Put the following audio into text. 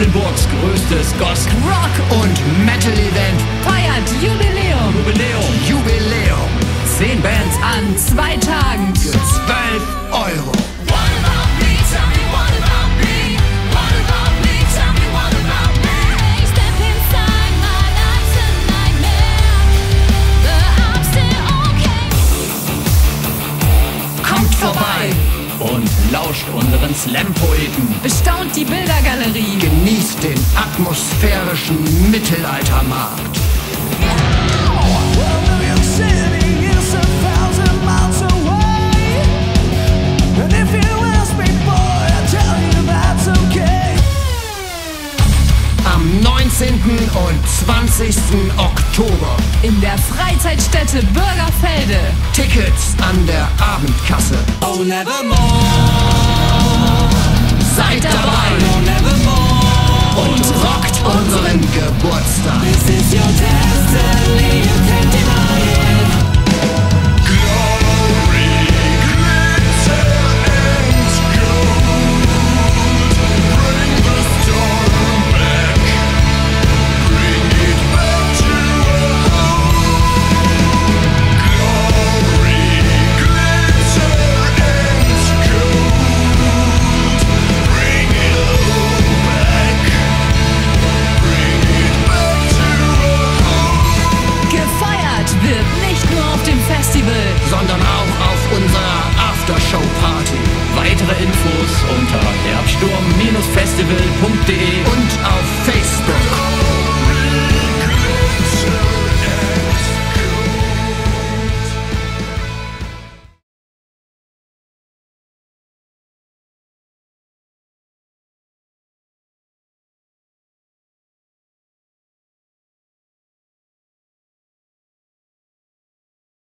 Oldenburgs größtes Gosk Rock und Metal Event feiert Jubiläum. Jubiläum. Jubiläum Zehn Bands an zwei Tagen. für 12 Euro. Kommt vorbei. Und lauscht unseren Slam-Poeten. Bestaunt die Bildergalerie. Den atmosphärischen Mittelaltermarkt. Am 19. und 20. Oktober. In der Freizeitstätte Bürgerfelde. Tickets an der Abendkasse. Oh, nevermore. Seid dabei! und rockt unseren Geburtstag. This is your destiny. nur auf dem Festival, sondern auch auf unserer Aftershow.